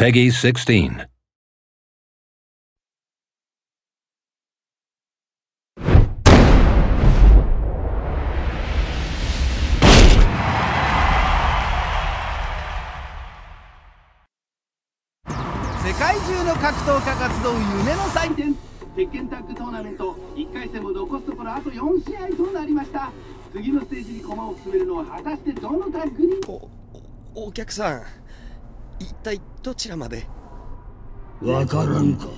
Peggy 16. 世界中の格闘家が集う夢の祭典。鉄拳タッグトーナメント。1回戦も残すところあと4試合となりました。次のステージに駒を進めるのは果たしてどのタッグに？おおお客さん。一体どちらまでわからんか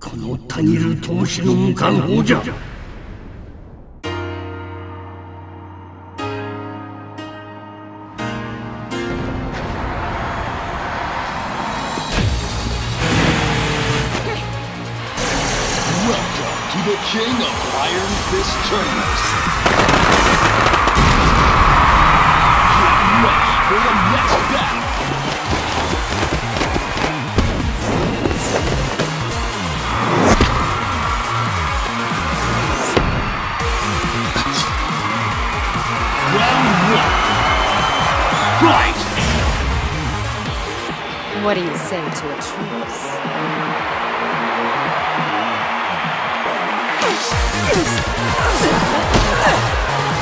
このたぎる闘志の無冠法じゃ Welcome to the King of Iron Fist Tournaments. Fight! What do you say to a truce?